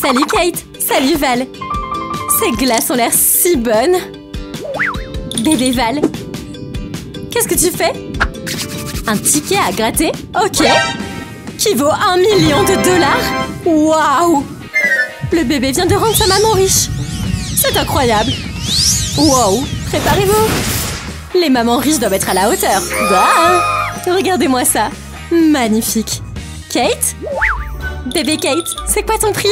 Salut Kate. Salut Val. Ces glaces ont l'air si bonnes Bébé Val Qu'est-ce que tu fais? Un ticket à gratter? Ok. Qui vaut un million de dollars? Waouh! Le bébé vient de rendre sa maman riche. C'est incroyable. Wow Préparez-vous. Les mamans riches doivent être à la hauteur. Bah, Regardez-moi ça. Magnifique. Kate? Bébé Kate, c'est quoi ton prix?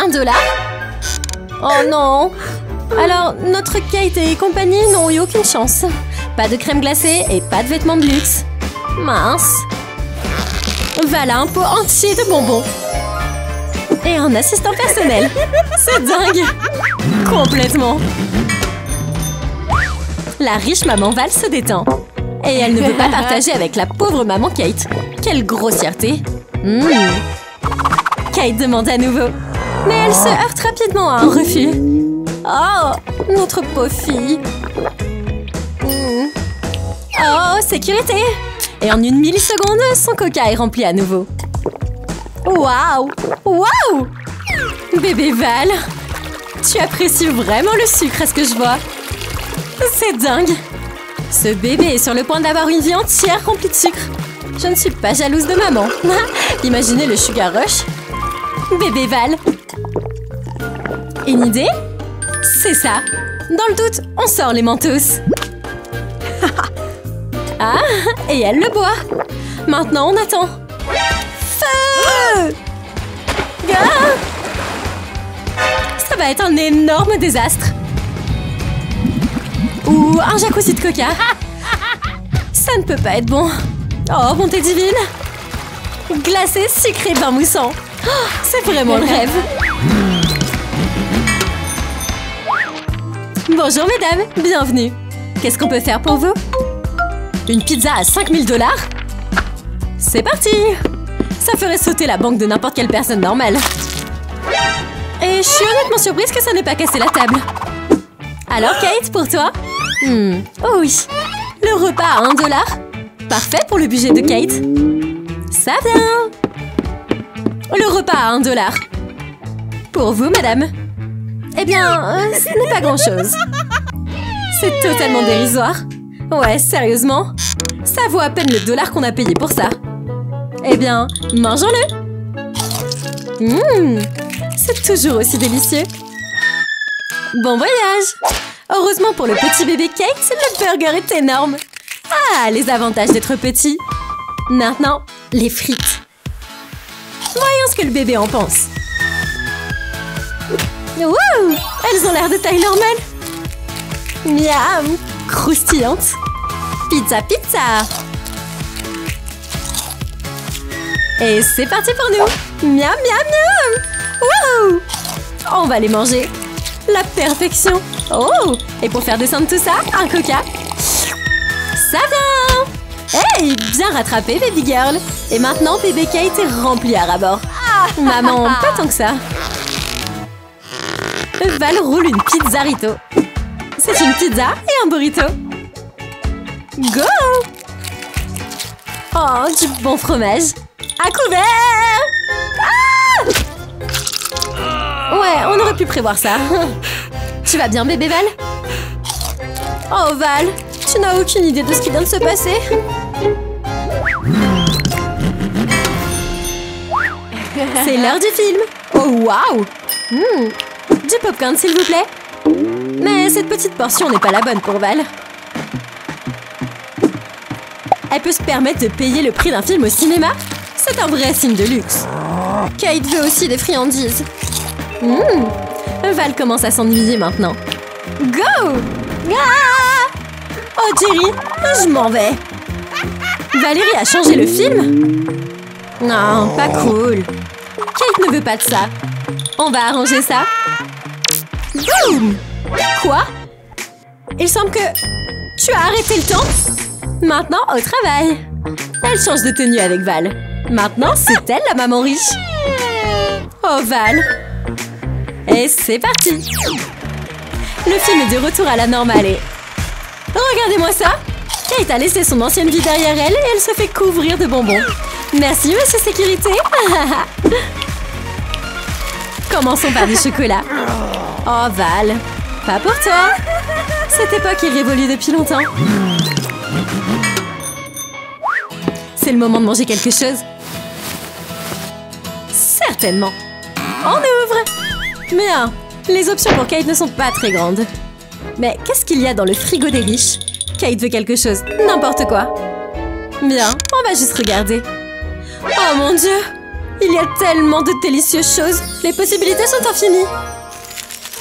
Un dollar Oh non Alors, notre Kate et compagnie n'ont eu aucune chance. Pas de crème glacée et pas de vêtements de luxe. Mince Voilà un pot entier de bonbons. Et un assistant personnel. C'est dingue Complètement La riche maman Val se détend. Et elle ne veut pas partager avec la pauvre maman Kate. Quelle grossièreté mmh. Kate demande à nouveau. Mais elle se heurte rapidement à un refus. Oh, notre pauvre fille. Mmh. Oh, sécurité Et en une milliseconde, son coca est rempli à nouveau. Waouh Waouh Bébé Val Tu apprécies vraiment le sucre, est-ce que je vois C'est dingue Ce bébé est sur le point d'avoir une vie entière remplie de sucre. Je ne suis pas jalouse de maman. Imaginez le sugar rush. Bébé Val. Une idée? C'est ça. Dans le doute, on sort les mentos. ah, et elle le boit. Maintenant, on attend. Feu ah Ça va être un énorme désastre. Ou un jacuzzi de coca. Ça ne peut pas être bon. Oh, bonté divine Glacé, sucré, vin moussant. Oh, c'est vraiment le rêve. Bonjour mesdames, bienvenue. Qu'est-ce qu'on peut faire pour vous? Une pizza à 5000 dollars? C'est parti Ça ferait sauter la banque de n'importe quelle personne normale. Et je suis honnêtement surprise que ça n'ait pas cassé la table. Alors Kate, pour toi? Hmm. Oh oui Le repas à 1 dollar? Parfait pour le budget de Kate. Ça vient Le repas à un dollar. Pour vous, madame Eh bien, euh, ce n'est pas grand-chose. C'est totalement dérisoire. Ouais, sérieusement Ça vaut à peine le dollar qu'on a payé pour ça. Eh bien, mangeons-le Hum C'est toujours aussi délicieux Bon voyage Heureusement pour le petit bébé Kate, le burger est énorme ah, les avantages d'être petit Maintenant, les frites. Voyons ce que le bébé en pense. Wouh! Elles ont l'air de taille normale. Miam! Croustillante. Pizza, pizza. Et c'est parti pour nous. Miam, miam, miam. Wouh! On va les manger. La perfection. Oh! Et pour faire descendre tout ça, un coca. Ça va! Hey! Bien rattrapé, baby girl. Et maintenant, bébé Kate est rempli à rabord. Maman, pas tant que ça. Val roule une pizzarito. C'est une pizza et un burrito. Go Oh, du bon fromage. À couvert ah Ouais, on aurait pu prévoir ça. Tu vas bien, bébé Val? Oh, Val, tu n'as aucune idée de ce qui vient de se passer C'est l'heure du film Oh waouh hmm. Du popcorn s'il vous plaît Mais cette petite portion n'est pas la bonne pour Val. Elle peut se permettre de payer le prix d'un film au cinéma C'est un vrai signe de luxe Kate veut aussi des friandises hmm. Val commence à s'ennuyer maintenant Go ah Oh, Jerry, je m'en vais. Valérie a changé le film Non, pas cool. Kate ne veut pas de ça. On va arranger ça. Boum Quoi Il semble que... Tu as arrêté le temps Maintenant, au travail. Elle change de tenue avec Val. Maintenant, c'est elle la maman riche. Oh, Val. Et c'est parti Le film est de retour à la normale et Regardez-moi ça Kate a laissé son ancienne vie derrière elle et elle se fait couvrir de bonbons. Merci, monsieur sécurité. Commençons par du chocolat. Oh, Val, pas pour toi. Cette époque est révolue depuis longtemps. C'est le moment de manger quelque chose. Certainement. On ouvre Bien, les options pour Kate ne sont pas très grandes. Mais qu'est-ce qu'il y a dans le frigo des riches? Kate veut quelque chose, n'importe quoi. Bien, on va juste regarder. Oh mon dieu Il y a tellement de délicieuses choses Les possibilités sont infinies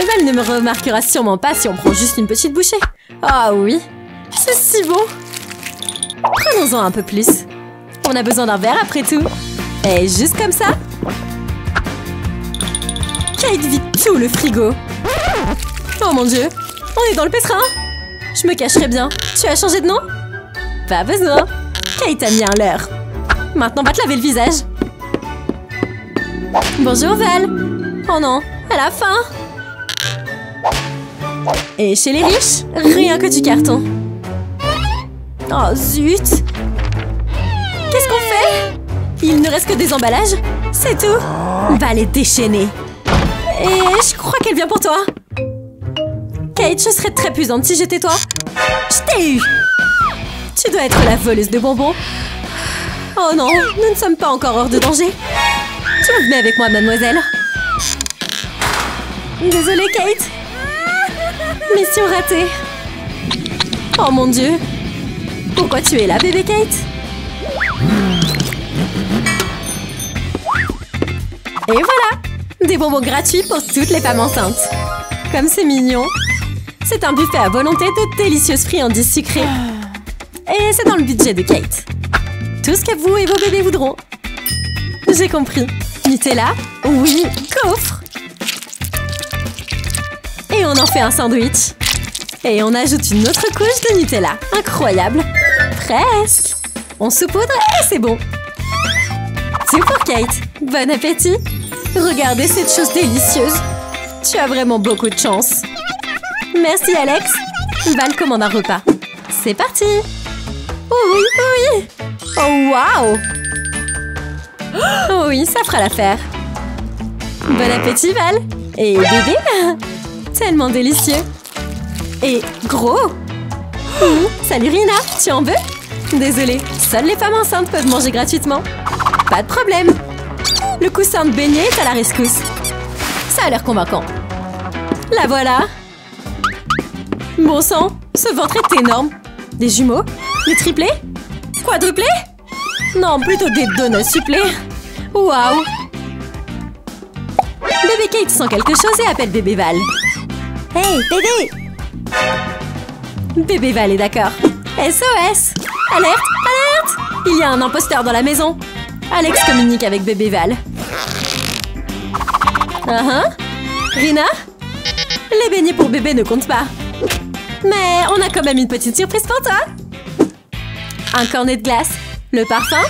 Val ne me remarquera sûrement pas si on prend juste une petite bouchée. Ah oui C'est si bon Prenons-en un peu plus. On a besoin d'un verre après tout. Et juste comme ça Kate vide tout le frigo. Oh mon dieu On est dans le pétrin Je me cacherai bien. Tu as changé de nom? Pas besoin. Kate a mis un leurre. Maintenant, va te laver le visage. Bonjour, Val. Oh non, à la fin. Et chez les riches, rien que du carton. Oh, zut. Qu'est-ce qu'on fait? Il ne reste que des emballages C'est tout Val est déchaînée. Et je crois qu'elle vient pour toi. Kate, je serais très puissante si j'étais toi. Je t'ai eu Tu dois être la voleuse de bonbons. Oh non, nous ne sommes pas encore hors de danger. Tu venir avec moi, mademoiselle. Désolée, Kate. Mission ratée. Oh mon dieu. Pourquoi tu es là, bébé Kate? Et voilà Des bonbons gratuits pour toutes les femmes enceintes. Comme c'est mignon. C'est un buffet à volonté de délicieuses friandises sucrées. Et c'est dans le budget de Kate. Tout ce que vous et vos bébés voudront. J'ai compris. Nutella? Oui, coffre? On en fait un sandwich. Et on ajoute une autre couche de Nutella. Incroyable. Presque. On saupoudre et c'est bon. C'est pour Kate. Bon appétit. Regardez cette chose délicieuse. Tu as vraiment beaucoup de chance. Merci Alex. Val commande un repas. C'est parti. Oui, oh oui. Oh, waouh Oh oui, ça fera l'affaire. Bon appétit, Val. Et bébé Tellement délicieux Et gros Salut Rina, tu en veux? Désolée, seules les femmes enceintes peuvent manger gratuitement. Pas de problème Le coussin de beignet est à la rescousse. Ça a l'air convaincant. La voilà Bon sang, ce ventre est énorme Des jumeaux? Des triplés? Quadruplés? Non, plutôt des donuts supplés. Waouh Bébé Kate sent quelque chose et appelle bébé Val. Hey, bébé Bébé Val est d'accord. SOS Alerte Alerte Il y a un imposteur dans la maison. Alex communique avec bébé Val. Uh. Rina? Les beignets pour bébé ne comptent pas. Mais on a quand même une petite surprise pour toi. Un cornet de glace le parfum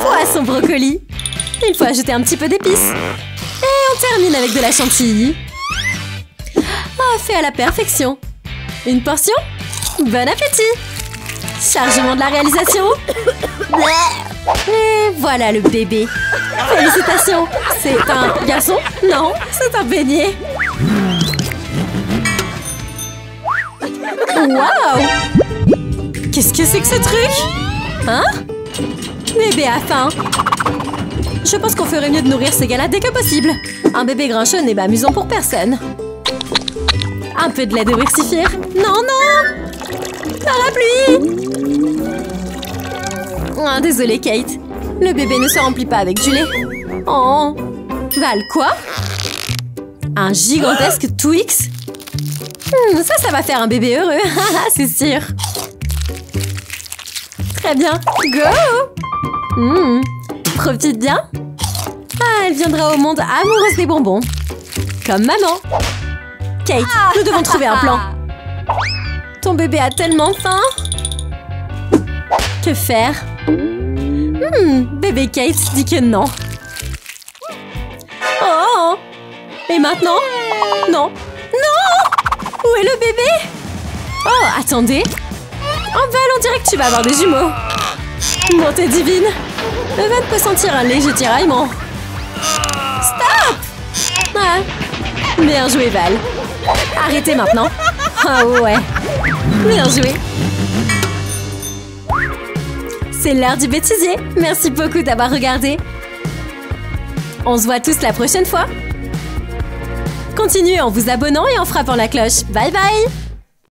Poisson brocoli Il faut ajouter un petit peu d'épices. Et on termine avec de la chantilly. Fait à la perfection. Une portion? Bon appétit! Chargement de la réalisation! Et voilà le bébé. Félicitations! C'est un garçon? Non, c'est un beignet Waouh! Qu'est-ce que c'est que ce truc? Hein? Bébé a faim. Je pense qu'on ferait mieux de nourrir ces gars-là dès que possible. Un bébé grincheux n'est pas amusant pour personne Un peu de lait de versifier Non, non Parapluie Ah, désolé Kate Le bébé ne se remplit pas avec du lait Oh Val, quoi Un gigantesque Twix hmm, Ça, ça va faire un bébé heureux C'est sûr Très bien. Go mmh. Profite bien. Ah, elle viendra au monde amoureuse des bonbons. Comme maman. Kate, nous devons trouver un plan. Ton bébé a tellement faim. Que faire? Mmh, Bébé Kate dit que non. Oh Et maintenant? Non Non Où est le bébé? Oh, attendez Oh Val, on dirait que tu vas avoir des jumeaux Montée divine Val peut sentir un léger tiraillement. Stop ah. Bien joué, Val. Arrêtez maintenant. Ah ouais. Bien joué. C'est l'heure du bêtisier. Merci beaucoup d'avoir regardé. On se voit tous la prochaine fois. Continuez en vous abonnant et en frappant la cloche. Bye bye